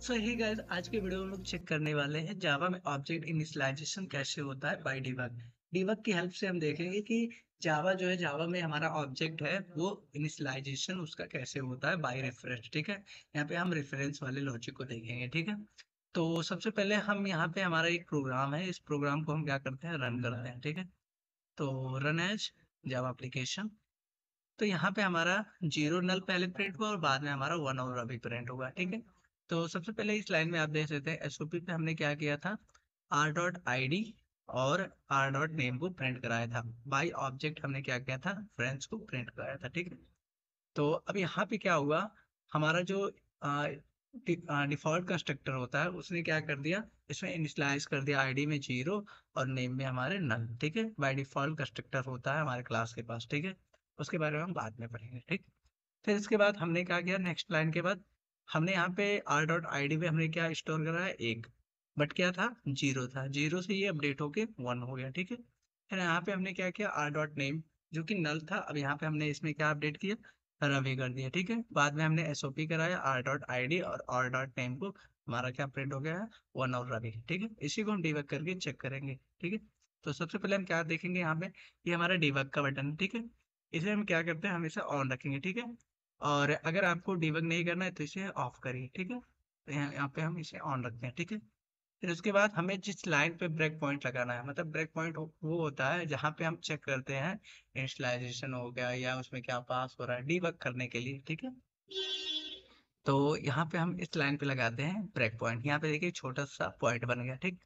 सो ही guys आज के video में लोग चेक करने वाले हैं जावा में ऑब्जेक्ट इनिशियलाइजेशन कैसे होता है बाय डिबग डिबग की हेल्प से हम देखेंगे कि जावा जो है जावा में हमारा ऑब्जेक्ट है, वो इनिशियलाइजेशन उसका कैसे होता है बाय रेफरेंस ठीक है? यहाँ पे हम रेफरेंस वाले लॉजिक को देखेंगे, ठीक है? तो सबसे पहले हम यहाँ पे हमारा एक प्रोग्राम है, इस प्रोग्राम को हम क्या करते हैं? रन करते हैं, ठीक है? तो रन एज जावा एप्लीकेशन तो यहाँ पे हमारा ज़ीरो नल पहले प्रिंट हुआ और बाद में हमारा वन और अभी प्रिंट होगा, ठीक है? तो सबसे पहले इस लाइन में आप देख सकते हैं एसओपी पे हमने क्या किया था? आर डॉट आई और आर डॉट नेम को प्रिंट कराया था। बाई ऑब्जेक्ट हमने क्या किया था? फ्रेंड्स को प्रिंट कराया था, ठीक है? तो अब यहाँ पे क्या हुआ? हमारा जो डिफ़ॉल्ट कंस्ट्रक्टर होता है, उसने क्या कर दिया? इसमें इनिशलाइज कर दिया आईडी में ज़ीरो और नेम में हमारे नल ठीक है? बाय डिफ़ॉल्ट कंस्ट्रक्टर होता है हमारे क्लास के पास, ठीक है? उसके बारे में हम बाद में पढ़ेंगे, ठीक? फिर इसके बाद हमने क्या किया? नेक्स्ट लाइन के बाद हमने यहाँ पे आर डॉट आई डी पे हमने क्या स्टोर करा है? एक। बट क्या था? ज़ीरो था। ज़ीरो से ये अपडेट होके वन हो गया, ठीक है? फिर यहाँ पे हमने क्या किया? आर डॉट नेम जो कि नल था, अब यहाँ पे हमने इसमें क्या अपडेट किया? रवि कर दिया, ठीक है? बाद में हमने एसओपी कराया आर डॉट आई डी और आर डॉट नेम को हमारा क्या प्रिंट हो गया है? वन और रवि ठीक है? इसी को हम डिवर्क करके चेक करेंगे, ठीक है? तो सबसे पहले हम क्या देखेंगे यहाँ पे? ये हमारा डिवर्क का बटन ठीक है? इसे हम क्या करते हैं? हम इसे ऑन रखेंगे, ठीक है? और अगर आपको डिबग नहीं करना है तो इसे ऑफ़ करिए, ठीक है? तो यहाँ यहाँ पे हम इसे ऑन रखते हैं, ठीक है? फिर उसके बाद हमें जिस लाइन पे ब्रेक पॉइंट लगाना है मतलब ब्रेक पॉइंट वो होता है जहाँ पे हम चेक करते हैं इंस्टलाइजेशन हो गया या उसमें क्या पास हो रहा है डिबग करने के लिए, ठीक है? तो यहाँ पे हम इस लाइन पे लगाते हैं ब्रेक पॉइंट यहाँ पे देखिए छोटा सा पॉइंट बन गया, ठीक?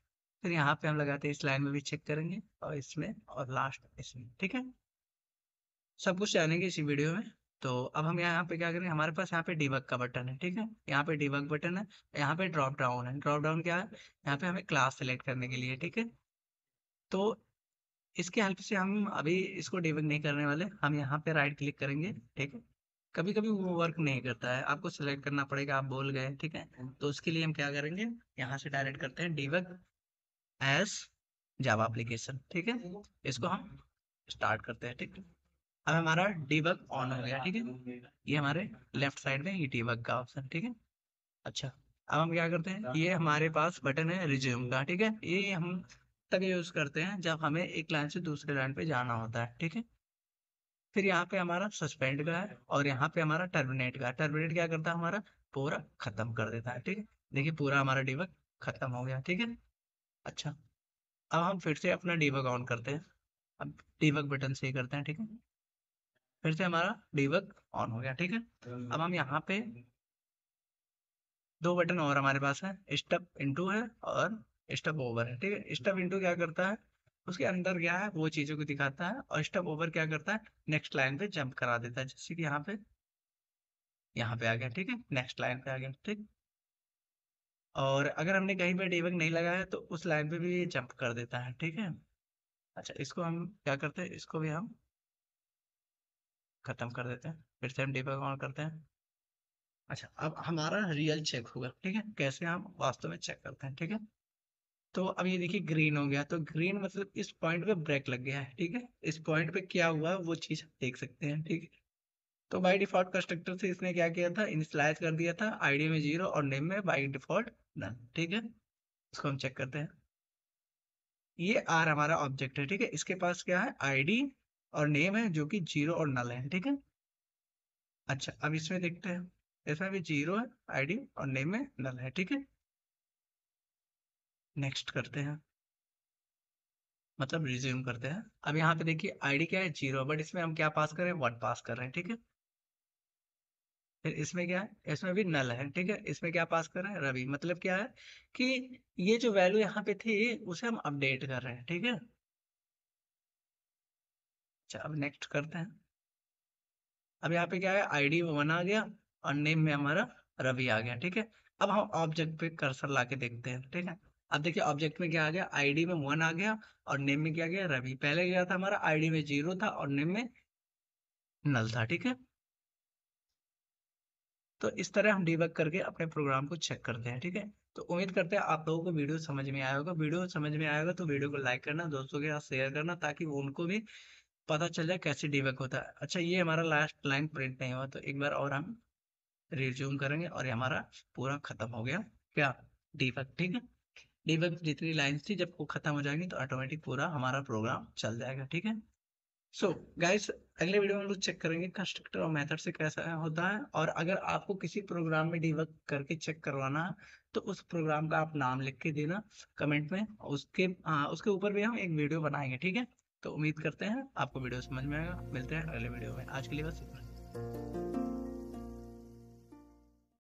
फिर यहाँ पे हम लगाते हैं इस लाइन में भी चेक करेंगे और इसमें और लास्ट इसमें, ठीक है? सब कुछ जानेंगे इसी वीडियो में। तो अब हम यहाँ पे क्या करें हमारे पास यहाँ पे डिबग का बटन है, ठीक है? यहाँ पे डिबग बटन है, यहाँ पे ड्रॉप डाउन है। ड्रॉप डाउन क्या है? यहाँ पे हमें क्लास सेलेक्ट करने के लिए, ठीक है? तो इसके हेल्प से हम अभी इसको डिबग नहीं करने वाले, हम यहाँ पे राइट क्लिक करेंगे, ठीक है? कभी कभी वो वर्क नहीं करता है। आपको सिलेक्ट करना पड़ेगा, आप बोल गए, ठीक है? तो उसके लिए हम क्या करेंगे? यहाँ से डायरेक्ट करते हैं डिबग एस जावा एप्लीकेशन ठीक है? इसको हम स्टार्ट करते हैं, ठीक है? अब हमारा डीबग ऑन हो गया ठीक है? ये हमारे लेफ़्ट साइड में ये डीबग का ऑप्शन ठीक है? अच्छा अब हम क्या करते हैं? ये हमारे पास बटन है रिज्यूम का ठीक है? ये हम तक यूज़ करते हैं जब हमें एक लाइन से दूसरे लाइन पे जाना होता है ठीक है? फिर यहाँ पे हमारा सस्पेंड का है और यहाँ पे हमारा टर्मिनेट का टर्मिनेट क्या करता है? हमारा पूरा खत्म कर देता है ठीक है? देखिए पूरा हमारा डीबग खत्म हो गया ठीक है? अच्छा अब हम फिर से अपना डीबग ऑन करते हैं। अब डीबग बटन से करते हैं ठीक है? फिर से हमारा डीबग ऑन हो गया, ठीक है? अब हम यहाँ पे दो बटन और हमारे पास है, स्टप इनटू है और स्टप ओवर है, ठीक है? स्टप इनटू क्या करता है? उसके अंदर क्या है? वो चीज़ों को दिखाता है और स्टप ओवर क्या करता है? नेक्स्ट लाइन पे जंप करा देता है, जैसे कि यहाँ पे यहाँ पे आ गया, ठीक है? नेक्स्ट लाइन पे आ गया, ठीक? और अगर हमने कहीं पे डीबग नहीं लगाया तो उस लाइन पे भी जंप कर देता है, ठीक है? अच्छा इसको हम क्या करते हैं? इसको भी हम खत्म कर देते हैं, फिर से हम डिबग ऑन करते हैं। अच्छा अब हमारा रियल चेक होगा, ठीक है? कैसे हम वास्तव में चेक करते हैं, ठीक है? तो अब ये देखिए ग्रीन हो गया। तो ग्रीन मतलब इस पॉइंट पे ब्रेक लग गया है, ठीक है? इस पॉइंट पे क्या हुआ, वो चीज़ देख सकते हैं, ठीक है? तो बाई डिफ़ॉल्ट कंस्ट्रक्टर से इसने क्या किया था? इनिशलाइज कर दिया था आईडी में ज़ीरो और नेम में बाई डिफ़ॉल्ट नन ठीक है? इसको हम चेक करते हैं। ये आर हमारा ऑब्जेक्ट है, ठीक है? इसके पास क्या है? आईडी और नेम है जो कि ज़ीरो और नल है, ठीक है? अच्छा अब इसमें देखते हैं। इसमें भी ज़ीरो है आईडी और नेम में नल है, ठीक है? नेक्स्ट करते हैं। मतलब रिज्यूम करते हैं। अब यहाँ पे देखिए आईडी क्या है? ज़ीरो बट इसमें हम क्या पास कर रहे हैं? वन पास कर रहे हैं, ठीक है? फिर इसमें क्या है? इसमें भी नल है, ठीक है? इसमें क्या पास कर रहे हैं? रवि। मतलब क्या है कि ये जो वैल्यू यहाँ पे थी, उसे हम अपडेट कर रहे हैं, ठीक है? अच्छा अब नेक्स्ट करते हैं। अब यहाँ पे क्या है? आईडी वन आ गया और नेम में हमारा रवि आ गया, ठीक है? अब हम ऑब्जेक्ट पे कर्सर ला के देखते हैं, ठीक है? अब देखिए ऑब्जेक्ट में क्या आ गया? आईडी में वन आ गया और नेम में क्या गया? रवि। पहले गया था हमारा? आईडी में ज़ीरो था और नेम में नल था, ठीक है? तो इस तरह हम डिबग करके अपने प्रोग्राम को चेक करते हैं, ठीक है? तो उम्मीद करते हैं आप लोगों को वीडियो समझ में आया होगा। वीडियो समझ में आएगा तो वीडियो को लाइक करना, दोस्तों के साथ शेयर करना ताकि उनको भी पता चल जाए कैसे डिबग होता है। अच्छा ये हमारा लास्ट लाइन प्रिंट नहीं हुआ तो एक बार और हम रिज्यूम करेंगे और ये हमारा पूरा खत्म हो गया। क्या? डीबग ठीक है? डीबग जितनी लाइंस थी जब वो खत्म हो जाएँगी तो ऑटोमेटिक पूरा हमारा प्रोग्राम चल जाएगा ठीक है? सो so, गाइस अगले वीडियो में हम लोग चेक करेंगे कंस्ट्रक्टर और मेथड से कैसा होता है। और अगर आपको किसी प्रोग्राम में डिबग करके चेक करवाना है तो उस प्रोग्राम का आप नाम लिख के देना कमेंट में। उसके आ, उसके ऊपर भी हम एक वीडियो बनाएँगे ठीक है? तो उम्मीद करते हैं आपको वीडियो समझ में आएगा। मिलते हैं अगले वीडियो में। आज के लिए बस इतना